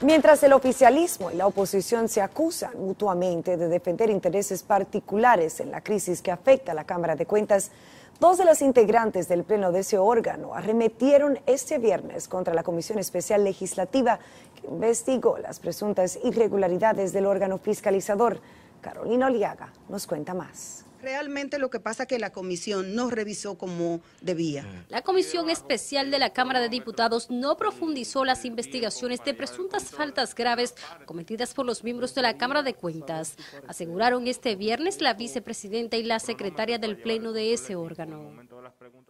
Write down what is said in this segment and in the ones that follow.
Mientras el oficialismo y la oposición se acusan mutuamente de defender intereses particulares en la crisis que afecta a la Cámara de Cuentas, dos de las integrantes del Pleno de ese órgano arremetieron este viernes contra la Comisión Especial Legislativa que investigó las presuntas irregularidades del órgano fiscalizador. Carolina Oliaga nos cuenta más. Realmente lo que pasa es que la comisión no revisó como debía. La Comisión Especial de la Cámara de Diputados no profundizó las investigaciones de presuntas faltas graves cometidas por los miembros de la Cámara de Cuentas, aseguraron este viernes la vicepresidenta y la secretaria del Pleno de ese órgano.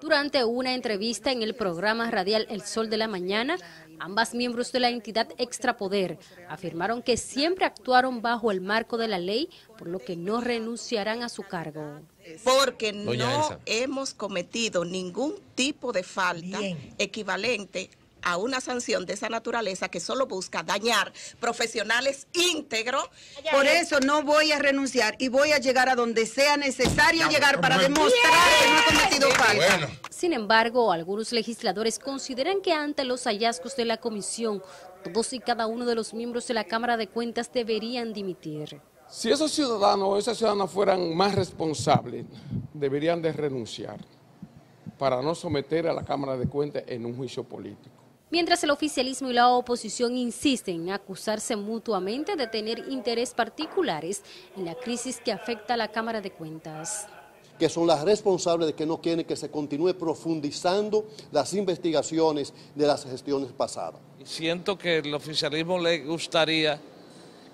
Durante una entrevista en el programa radial El Sol de la Mañana, ambas miembros de la entidad Extrapoder afirmaron que siempre actuaron bajo el marco de la ley, por lo que no renunciarán a su cargo. Porque no hemos cometido ningún tipo de falta equivalente a una sanción de esa naturaleza que solo busca dañar profesionales íntegros. Por eso no voy a renunciar y voy a llegar a donde sea necesario llegar para demostrar que no he cometido falta. Sin embargo, algunos legisladores consideran que ante los hallazgos de la comisión, todos y cada uno de los miembros de la Cámara de Cuentas deberían dimitir. Si esos ciudadanos o esas ciudadanas fueran más responsables, deberían de renunciar para no someter a la Cámara de Cuentas en un juicio político mientras el oficialismo y la oposición insisten en acusarse mutuamente de tener intereses particulares en la crisis que afecta a la Cámara de Cuentas que son las responsables de que no quieren que se continúe profundizando las investigaciones de las gestiones pasadas. Siento que el oficialismo le gustaría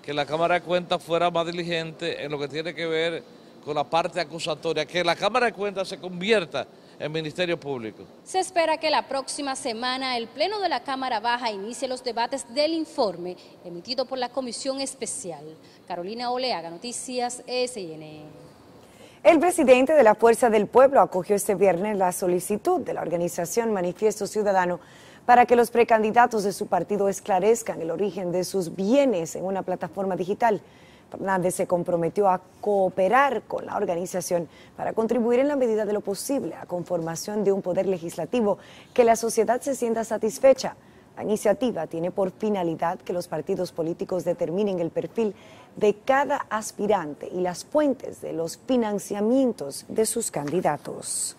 que la Cámara de Cuentas fuera más diligente en lo que tiene que ver con la parte acusatoria, que la Cámara de Cuentas se convierta el Ministerio Público. Se espera que la próxima semana el Pleno de la Cámara Baja inicie los debates del informe emitido por la Comisión Especial. Carolina Oleaga, Noticias SN. El presidente de la Fuerza del Pueblo acogió este viernes la solicitud de la organización Manifiesto Ciudadano para que los precandidatos de su partido esclarezcan el origen de sus bienes en una plataforma digital. Fernández se comprometió a cooperar con la organización para contribuir en la medida de lo posible a conformación de un poder legislativo que la sociedad se sienta satisfecha. La iniciativa tiene por finalidad que los partidos políticos determinen el perfil de cada aspirante y las fuentes de los financiamientos de sus candidatos.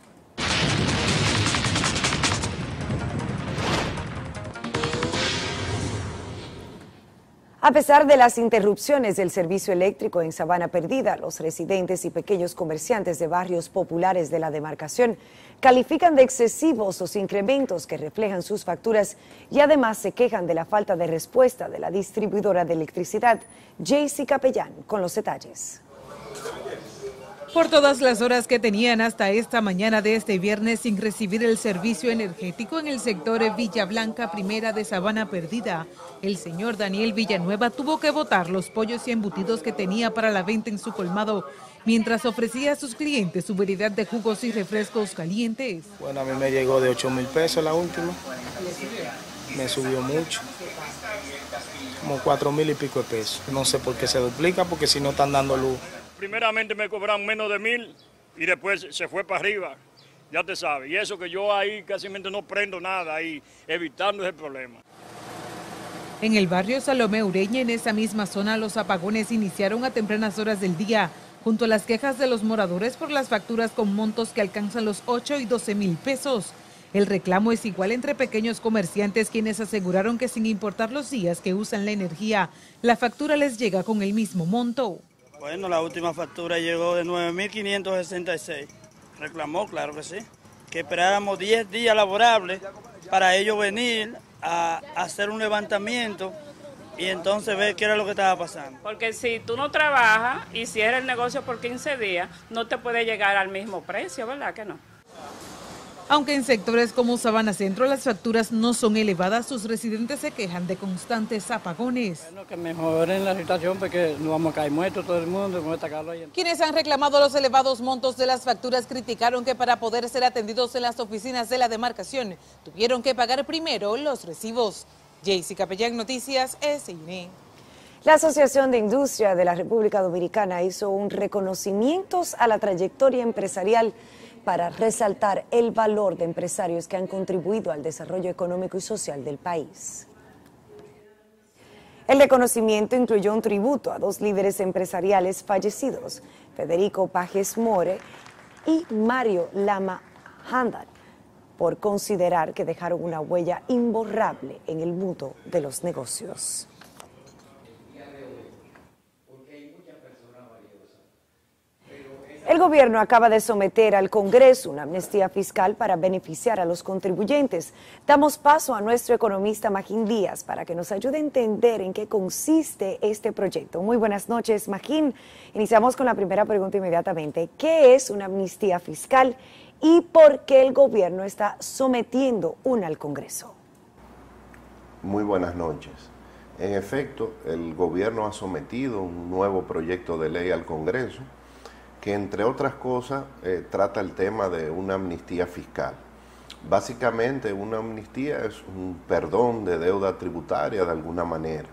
A pesar de las interrupciones del servicio eléctrico en Sabana Perdida, los residentes y pequeños comerciantes de barrios populares de la demarcación califican de excesivos los incrementos que reflejan sus facturas y además se quejan de la falta de respuesta de la distribuidora de electricidad, JC Capellán, con los detalles por todas las horas que tenían hasta esta mañana de este viernes sin recibir el servicio energético en el sector Villa Blanca Primera de Sabana Perdida. El señor Daniel Villanueva tuvo que botar los pollos y embutidos que tenía para la venta en su colmado mientras ofrecía a sus clientes su variedad de jugos y refrescos calientes. Bueno, a mí me llegó de 8 mil pesos la última. Me subió mucho. Como 4 mil y pico de pesos. No sé por qué se duplica, porque si no están dando luz primeramente me cobraron menos de mil y después se fue para arriba, ya te sabes. Y eso que yo ahí casi no prendo nada, ahí evitando ese problema. En el barrio Salomé Ureña, en esa misma zona, los apagones iniciaron a tempranas horas del día, junto a las quejas de los moradores por las facturas con montos que alcanzan los 8 y 12 mil pesos. El reclamo es igual entre pequeños comerciantes quienes aseguraron que sin importar los días que usan la energía, la factura les llega con el mismo monto. Bueno, la última factura llegó de 9.566. Reclamó, claro que sí, que esperáramos 10 días laborables para ellos venir a hacer un levantamiento y entonces ver qué era lo que estaba pasando. Porque si tú no trabajas y cierras el negocio por 15 días, no te puede llegar al mismo precio, ¿verdad que no? Aunque en sectores como Sabana Centro las facturas no son elevadas, sus residentes se quejan de constantes apagones. Bueno, que mejoren la situación porque no vamos a caer muertos todo el mundo con esta calor. Quienes han reclamado los elevados montos de las facturas criticaron que para poder ser atendidos en las oficinas de la demarcación tuvieron que pagar primero los recibos. Jaycee Capellán, Noticias, SIN. La Asociación de Industria de la República Dominicana hizo un reconocimiento a la trayectoria empresarial para resaltar el valor de empresarios que han contribuido al desarrollo económico y social del país. El reconocimiento incluyó un tributo a dos líderes empresariales fallecidos, Federico Pajes More y Mario Lama Handal, por considerar que dejaron una huella imborrable en el mundo de los negocios. El gobierno acaba de someter al Congreso una amnistía fiscal para beneficiar a los contribuyentes. Damos paso a nuestro economista Magín Díaz para que nos ayude a entender en qué consiste este proyecto. Muy buenas noches, Magín. Iniciamos con la primera pregunta inmediatamente. ¿Qué es una amnistía fiscal y por qué el gobierno está sometiendo una al Congreso? Muy buenas noches. En efecto, el gobierno ha sometido un nuevo proyecto de ley al Congreso que entre otras cosas eh, trata el tema de una amnistía fiscal. Básicamente una amnistía es un perdón de deuda tributaria de alguna manera.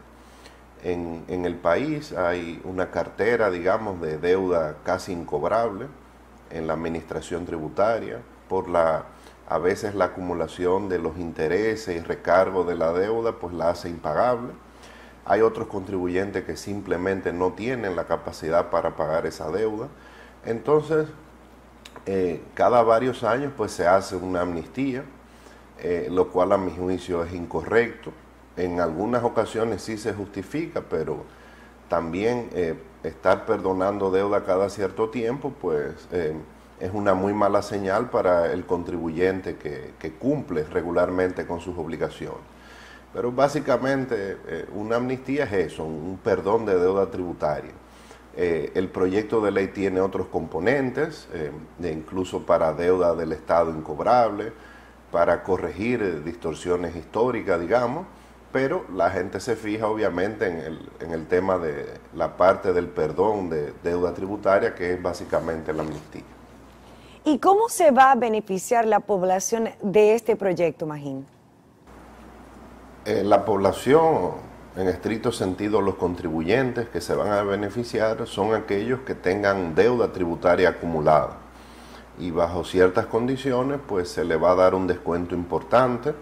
En, en, el país hay una cartera, digamos, de deuda casi incobrable en la administración tributaria por la, a veces la acumulación de los intereses y recargos de la deuda, pues la hace impagable. Hay otros contribuyentes que simplemente no tienen la capacidad para pagar esa deuda entonces, eh, cada varios años pues se hace una amnistía, eh, lo cual a mi juicio es incorrecto. En algunas ocasiones sí se justifica, pero también eh, estar perdonando deuda cada cierto tiempo pues es una muy mala señal para el contribuyente que, que cumple regularmente con sus obligaciones. Pero básicamente una amnistía es eso, un perdón de deuda tributaria. Eh, el proyecto de ley tiene otros componentes, eh, incluso para deuda del Estado incobrable, para corregir eh, distorsiones históricas, digamos, pero la gente se fija obviamente en el, en el tema de la parte del perdón de deuda tributaria, que es básicamente la amnistía. ¿Y cómo se va a beneficiar la población de este proyecto, Magín? la población en estricto sentido los contribuyentes que se van a beneficiar son aquellos que tengan deuda tributaria acumulada y bajo ciertas condiciones pues se le va a dar un descuento importante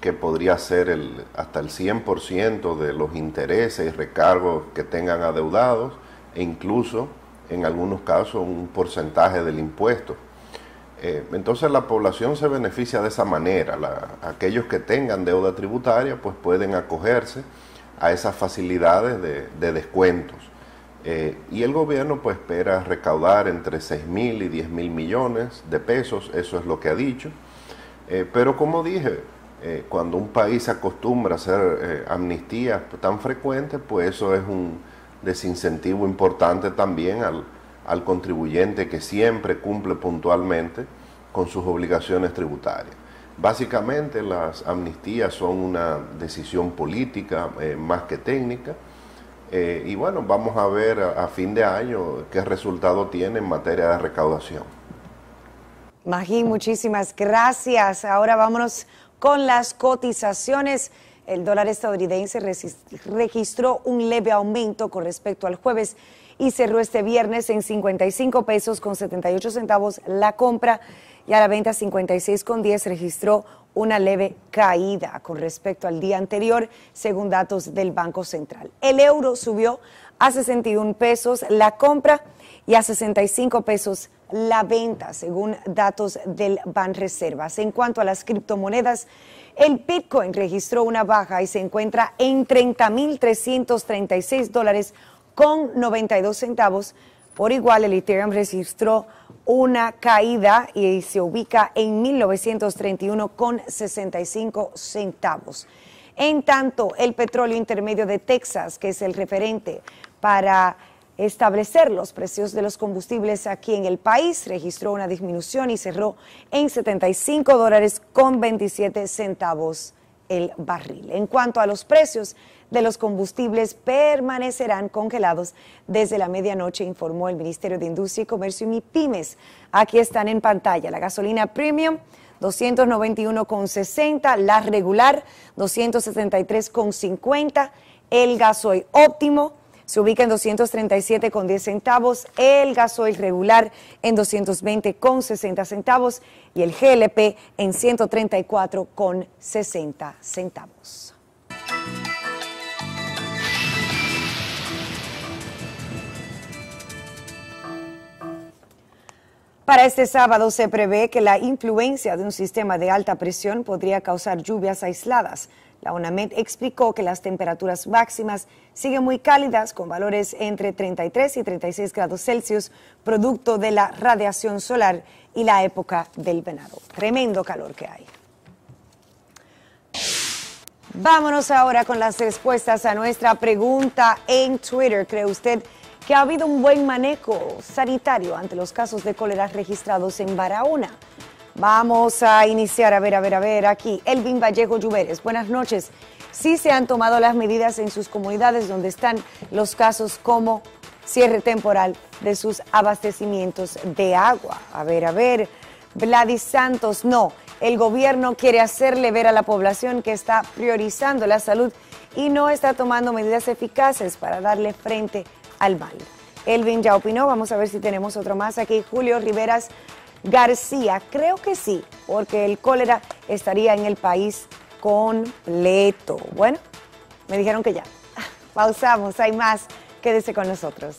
que podría ser el, hasta el 100% de los intereses y recargos que tengan adeudados e incluso en algunos casos un porcentaje del impuesto. Eh, entonces la población se beneficia de esa manera. aquellos que tengan deuda tributaria pues pueden acogerse a esas facilidades de, descuentos. Eh, y el gobierno pues espera recaudar entre 6 mil y 10 mil millones de pesos, eso es lo que ha dicho. Eh, pero como dije, eh, cuando un país acostumbra a hacer amnistías tan frecuentes, pues eso es un desincentivo importante también al, al contribuyente que siempre cumple puntualmente con sus obligaciones tributarias. Básicamente las amnistías son una decisión política eh, más que técnica. Eh, y bueno, vamos a ver a, fin de año qué resultado tiene en materia de recaudación. Magín, muchísimas gracias. Ahora vámonos con las cotizaciones. El dólar estadounidense registró un leve aumento con respecto al jueves y cerró este viernes en 55 pesos con 78 centavos la compra y a la venta 56,10 registró una leve caída con respecto al día anterior, según datos del Banco Central. El euro subió a 61 pesos la compra y a 65 pesos la venta, según datos del Ban Reservas. En cuanto a las criptomonedas, el Bitcoin registró una baja y se encuentra en 30.336 dólares con 92 centavos. Por igual, el Ethereum registró una caída y se ubica en 1931 con 65 centavos. En tanto, el petróleo intermedio de Texas, que es el referente para establecer los precios de los combustibles aquí en el país, registró una disminución y cerró en 75 dólares con 27 centavos el barril. En cuanto a los precios, de los combustibles permanecerán congelados desde la medianoche, informó el Ministerio de Industria y Comercio y MIPIMES. Aquí están en pantalla la gasolina premium. 291,60, la regular 273,50, el gasoil óptimo se ubica en 237,10 centavos, el gasoil regular en 220,60 centavos y el GLP en 134,60 centavos. Para este sábado se prevé que la influencia de un sistema de alta presión podría causar lluvias aisladas. La UNAMED explicó que las temperaturas máximas siguen muy cálidas, con valores entre 33 y 36 grados Celsius, producto de la radiación solar y la época del venado. Tremendo calor que hay. Vámonos ahora con las respuestas a nuestra pregunta en Twitter. ¿Cree usted ha habido un buen manejo sanitario ante los casos de cólera registrados en Barahona. Vamos a iniciar, a ver, a ver, a ver, aquí. Elvin Vallejo Lluveres, buenas noches. Sí se han tomado las medidas en sus comunidades donde están los casos como cierre temporal de sus abastecimientos de agua. A ver, a ver, Vladis Santos, no. El gobierno quiere hacerle ver a la población que está priorizando la salud y no está tomando medidas eficaces para darle frente a al mal. Elvin ya opinó, vamos a ver si tenemos otro más aquí. Julio Riveras García, creo que sí, porque el cólera estaría en el país completo. Bueno, me dijeron que ya. Pausamos, hay más. Quédese con nosotros.